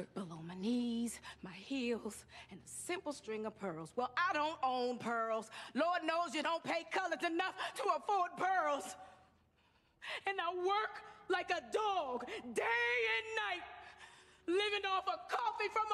skirt below my knees, my heels, and a simple string of pearls. Well, I don't own pearls. Lord knows you don't pay colors enough to afford pearls. And I work like a dog day and night, living off of coffee from